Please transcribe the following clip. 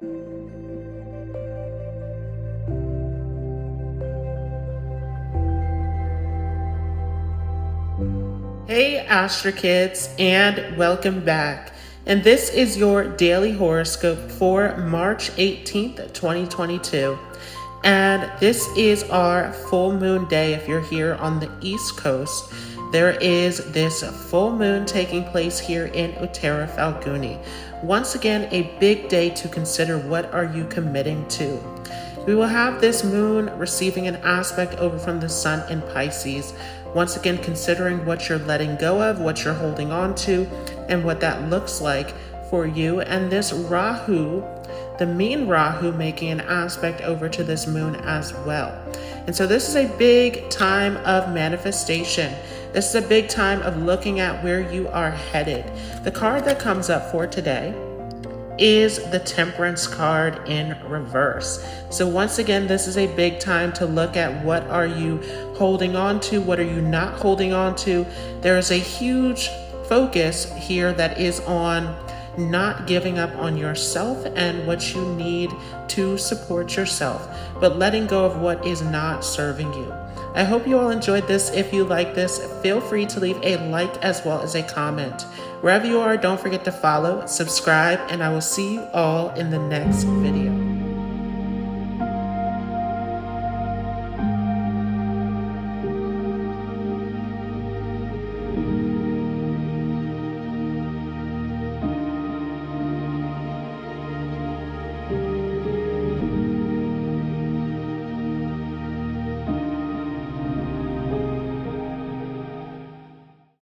Hey, Astro Kids, and welcome back. And this is your daily horoscope for March 18th, 2022. And this is our full moon day if you're here on the East Coast. There is this full moon taking place here in Uttara Phalguni. Once again, a big day to consider what are you committing to. We will have this moon receiving an aspect over from the sun in Pisces. Once again, considering what you're letting go of, what you're holding on to, and what that looks like for you. And this Rahu, the mean Rahu, making an aspect over to this moon as well. And so, this is a big time of manifestation. This is a big time of looking at where you are headed. The card that comes up for today is the temperance card in reverse. So once again, this is a big time to look at what are you holding on to, what are you not holding on to. There is a huge focus here that is on not giving up on yourself and what you need to support yourself, but letting go of what is not serving you. I hope you all enjoyed this. If you like this, feel free to leave a like as well as a comment. Wherever you are, don't forget to follow, subscribe, and I will see you all in the next video.